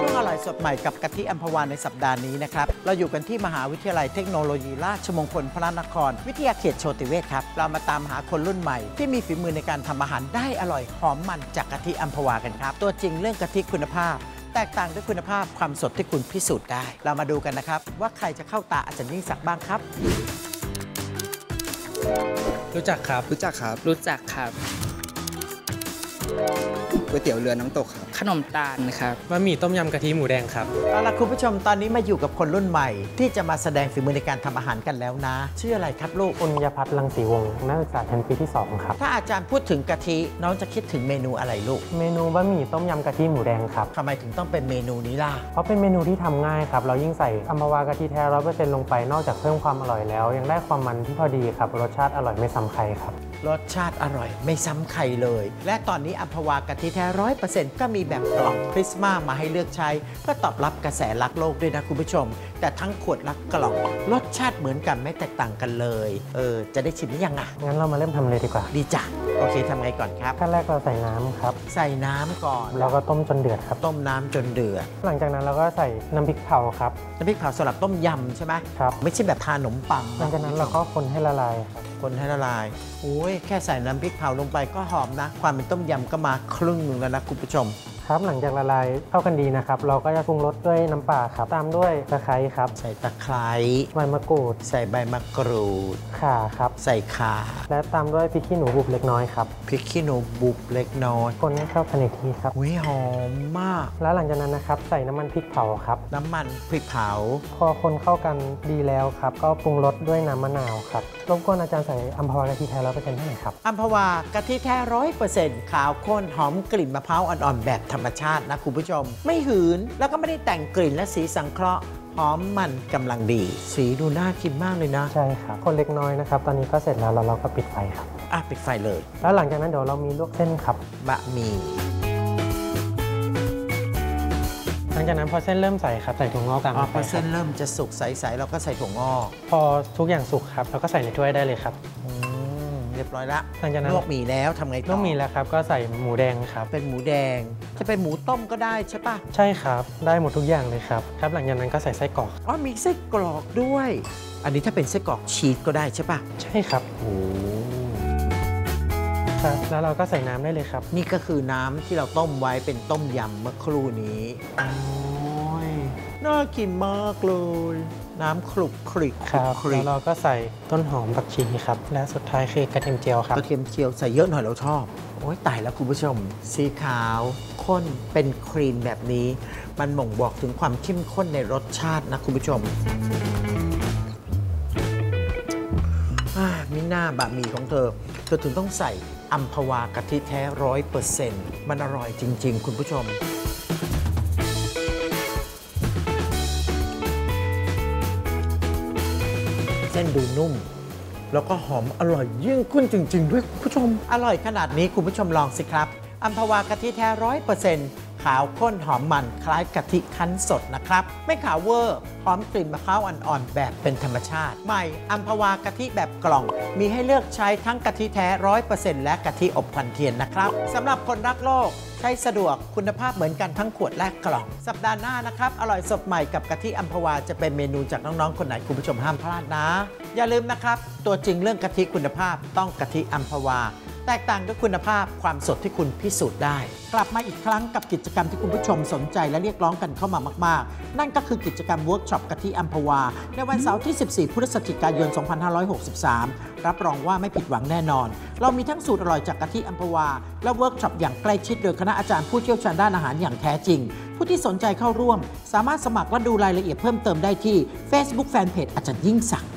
ช่วงอร่อยสดใหม่กับกะทิอัมพวาในสัปดาห์นี้นะครับ เราอยู่กันที่มหาวิทยาลัยเทคโนโลยีราชมงคลพระนคร วิทยาเขตโชติเวศครับ เรามาตามหาคนรุ่นใหม่ ที่มีฝีมือในการทำอาหารได้อร่อยหอมมันจากกะทิอัมพวากันครับ ตัวจริงเรื่องกะทิคุณภาพ แตกต่างด้วยคุณภาพความสดที่คุณพิสูจน์ได้ เรามาดูกันนะครับ ว่าใครจะเข้าตาอาจารย์ยิ่งศักดิ์บ้างครับ รู้จักครับ รู้จักครับรู้จักครับก๋วยเตี๋ยวเรือน้ำตกครับ ขนมตาลครับบะหมี่ต้มยำกะทิหมูแดงครับเอาล่ะคุณผู้ชมตอนนี้มาอยู่กับคนรุ่นใหม่ ที่จะมาแสดงฝีมือในการทำอาหารกันแล้วนะ ชื่ออะไรครับลูกปุญญพัฒน์รังสีวงศ์นักศึกษาชั้นปีที่ 2 ครับ ถ้าอาจารย์พูดถึงกะทิน้องจะคิดถึงเมนูอะไรลูก เมนูบะหมี่ต้มยำกะทิหมูแดงครับทำไมถึงต้องเป็นเมนูนี้ล่ะเพราะเป็นเมนูที่ทำง่ายครับเรายิ่งใส่อัมพวากะทิแท้ร้อยเปอร์เซ็นต์ลงไปนอกจากเพิ่มความอร่อยแล้ว ยังได้ความมันที่พอดีครับรสชาติอร่อยไม่ซ้ำใครครับ รสชาติอร่อย ไม่ซ้ำใครเลย และตอนนี้อัมพวากะทิแท้ร้อยเปอร์เซ็นต์ก็มีแบบกล่องคริสต์มามาให้เลือกใช้ เพื่อตอบรับกระแสรักโลกด้วยนะคุณผู้ชม แต่ทั้งขวดและกล่องรสชาติเหมือนกันไม่แตกต่างกันเลย เออ จะได้ชิมหรือยังอะ งั้นเรามาเริ่มทำเลยดีกว่า ดีจ้ะโอเคทำไงก่อนครับขั้นแรกเราใส่น้ำครับ ใส่น้ำก่อน แล้วก็ต้มจนเดือดครับ ต้มน้ำจนเดือดหลังจากนั้นเราก็ใส่น้ำพริกเผาครับ น้ำพริกเผาสำหรับต้มยำใช่ไหมครับ ไม่ใช่แบบทานขนมปังหลังจากนั้นเราก็คนให้ละลายครับคนให้ละลายโอ้ยแค่ใส่น้ำพริกเผาลงไปก็หอมนะ ความเป็นต้มยำก็มาครึ่งหนึ่งแล้วนะคุณผู้ชม ครับ หลังจากละลายเข้ากันดีนะครับ เราก็จะปรุงรสด้วยน้ำปลาครับ ตามด้วยตะไคร้ครับ ใส่ตะไคร้ใบมะกรูด ใส่ใบมะกรูดข่าครับ ใส่ข่าและตามด้วยพริกขี้หนูบุบเล็กน้อยครับพริกขี้หนูบุบเล็กน้อยคนให้เข้ากันอีกทีครับอุ้ยหอมมาก แล้วหลังจากนั้นนะครับใส่น้ำมันพริกเผาครับ น้ำมันพริกเผา พอคนเข้ากันดีแล้วครับ ก็ปรุงรสด้วยน้ำมะนาวครับรบกวนอาจารย์ใส่อัมพวากะทิแท้ร้อยเปอร์เซ็นต์ให้หน่อยครับอัมพวากะทิแท้ร้อยเปอร์เซ็นต์ขาวข้นหอมกลิ่นมะพร้าวอ่อนๆแบบธรรมชาตินะคุณผู้ชม ไม่หืนแล้วก็ไม่ได้แต่งกลิ่นและสีสังเคราะห์หอมมันกำลังดี สีดูน่ากินมากเลยนะ ใช่ครับคนเล็กน้อยนะครับ ตอนนี้ก็เสร็จแล้วแล้วเราก็ปิดไฟครับ อะ ปิดไฟเลย แล้วหลังจากนั้นเดี๋ยวเรามีลวกเส้นครับ บะหมี่หลังจากนั้นพอเส้นเริ่มใสครับใส่ถั่วงอกตามอ๋อลงพไปอคเส้รับนเริ่มจะสุกใสๆเราก็ใส่ถั่วงอก พอทุกอย่างสุกครับเราก็ใส่ในถ้วยได้เลยครับ อืม เรียบร้อยละหลังจากนั้นลวกหมี่แล้วทำไงต่อลวกหมีแล้วครับ ก็ใส่หมูแดงครับ เป็นหมูแดง จะเป็นหมูต้มก็ได้ใช่ปะใช่ครับ ได้หมดทุกอย่างเลยครับครับ หลังจากนั้นก็ใส่ไส้กรอกอ๋อมีไส้กรอกด้วย อันนี้ถ้าเป็นไส้กรอกชีสก็ได้ใช่ปะใช่ครับโอ้ครับแล้วเราก็ใส่น้ำได้เลยครับ นี่ก็คือน้ำที่เราต้มไว้เป็นต้มยำเมื่อครู่นี้โอ้ย น่ากินมากเลย น้ำคลุกคลิกครับคลิแล้กวเราก็ใส่ต้นหอมผักชีครับ และสุดท้ายคือกระเทียมเจียวครับ กระเทียมเจียวใส่เยอะหน่อยเราชอบ โอ้ยตายแล้วคุณผู้ชม สีขาวข้นเป็นครีมแบบนี้ มันบ่งบอกถึงความเข้มข้นในรสชาตินะคุณผู้ชมอ่ามิน่าบะหมี่ของเธอ เธอถึงต้องใส่อัมพวากะทิแท้ร้อยเปอร์เซ็นต์มันอร่อยจริง ๆ คุณผู้ชม เส้นดูนุ่ม แล้วก็หอมอร่อยยิ่งขึ้นจริง ๆ ด้วยคุณผู้ชม อร่อยขนาดนี้คุณผู้ชมลองสิครับอัมพวากะทิแท้ร้อยเปอร์เซ็นต์ ขาวข้นหอมมันคล้ายกะทิคั้นสดนะครับ ไม่ขาวเวอร์หอมกลิ่นมะพร้าวอ่อนๆ แบบเป็นธรรมชาติ ใหม่อัมพวากะทิแบบกล่อง มีให้เลือกใช้ทั้งกะทิแท้ร้อยเปอร์เซ็นต์และกะทิอบควันเทียนนะครับสำหรับคนรักโลก ใช้สะดวกคุณภาพเหมือนกันทั้งขวดและกล่อง สัปดาห์หน้านะครับ อร่อยสดใหม่กับกะทิอัมพวาจะเป็นเมนูจากน้องๆคนไหนคุณผู้ชมห้ามพลาดนะ อย่าลืมนะครับ ตัวจริงเรื่องกะทิคุณภาพต้องกะทิอัมพวา แตกต่างด้วยคุณภาพความสดที่คุณพิสูจน์ได้ กลับมาอีกครั้งกับกิจกรรมที่คุณผู้ชมสนใจและเรียกร้องกันเข้ามามาก ๆ นั่นก็คือกิจกรรมเวิร์กช็อปกะทิอัมพวา ในวันเสาร์ที่ 14 พฤศจิกายน 2563 รับรองว่าไม่ผิดหวังแน่นอน เรามีทั้งสูตรอร่อยจากกะทิอัมพวา และเวิร์กช็อปอย่างใกล้ชิดโดยคณะอาจารย์ผู้เชี่ยวชาญด้านอาหารอย่างแท้จริง ผู้ที่สนใจเข้าร่วม สามารถสมัครและดูรายละเอียดเพิ่มเติมได้ที่ Facebook Fanpage อาจารย์ยิ่งศักดิ์